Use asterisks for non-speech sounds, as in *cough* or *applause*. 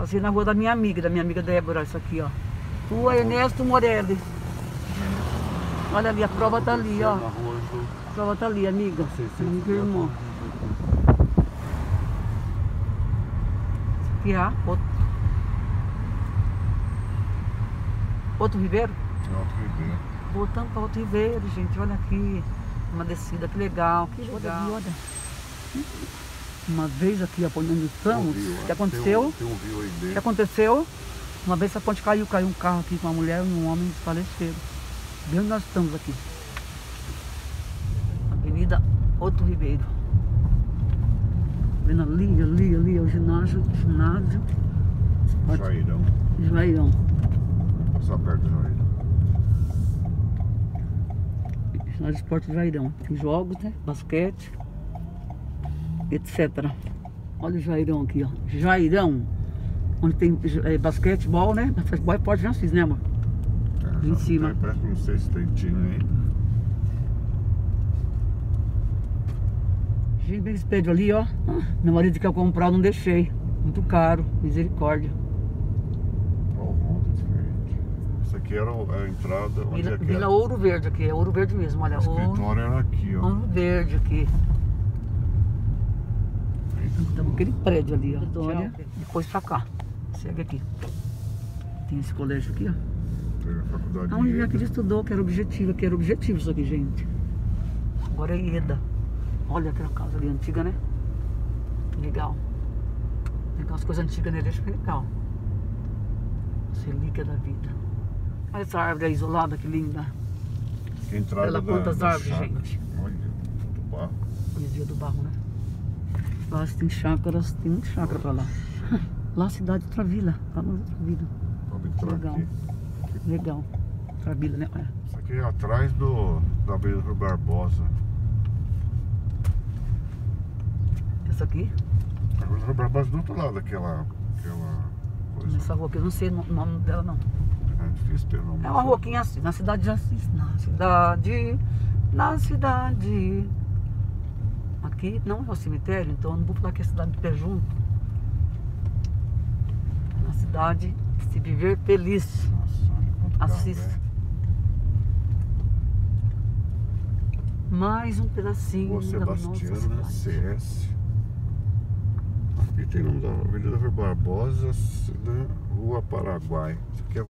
Passei na rua da minha amiga, da minha amiga Débora, isso aqui, ó. Rua Ernesto Morelli. Olha ali, a prova tá ali, ó. A prova tá ali, amiga. 600 Amiga irmã. metros. Aqui, ó. Outro. Outro Ribeiro? Alto Ribeiro. Voltando para outro Ribeiro, gente. Olha aqui. Uma descida, que legal. Que legal. Olha, olha. Uma vez aqui, ó, onde estamos, um o né? que aconteceu? Tem um, tem um rio aí O que aconteceu? Uma vez essa ponte caiu, caiu um carro aqui com uma mulher e um homem desfaleceram. Bem onde nós estamos aqui. Avenida Outro Ribeiro. Vendo ali, ali, ali, é o ginásio, ginásio, Jairão. Jairão. Passar perto do Jairão. Ginásio Esporte Jairão. Tem jogos, né? Basquete, etc. Olha o Jairão aqui, ó. Jairão. Onde tem é, basquetebol, né? Basquetebol é porte já fiz, né, amor? É, Em cima. Tem, não sei se tem time ainda. Gente, esse prédio ali, ó. Ah, Meu marido quer comprar, eu não deixei. Muito caro, misericórdia. Isso aqui era a entrada onde Vila, é que Vila era. Ouro Verde aqui, é Ouro Verde mesmo, olha. O Ouro, escritório era aqui, ó. Ouro Verde aqui. Então, aquele prédio ali, ó. Olha, depois pra cá. Segue aqui. Tem esse colégio aqui, ó. Tem a faculdade Aonde de já que ele estudou, que era objetivo, que era objetivo isso aqui, gente. Agora é Ieda. Olha aquela casa ali antiga, né? Legal. Tem aquelas coisas antigas, né? Deixa que legal. Relíquia da vida. Olha essa árvore aí isolada, que linda. Que entrada Ela da, quantas da árvores, chácara. gente? Olha, muito barro. Desvio do barro, né? Lá tem chácaras, tem muito chácara pra lá. *laughs* Lá cidade de Travila. Lá na Travila. Vamos entrar Legal. aqui. Legal. Travila, né? Olha. Isso aqui é atrás do, da Avenida Rui Barbosa. Essa aqui. A Avenida Rui Barbosa do outro lado daquela aquela coisa. Nessa rua aqui, eu não sei o nome dela, não. É difícil ter nome. É uma rua aqui em Assis, na cidade de Assis. Na cidade, na cidade. Aqui não é o cemitério, então eu não vou falar que é a cidade de pé junto. Na cidade de se viver feliz. Nossa, quanto carro. Mais um pedacinho nossa Sebastiana, cidade. CS. Aqui tem o nome da Avenida Barbosa, Rua Paraguai. Isso aqui é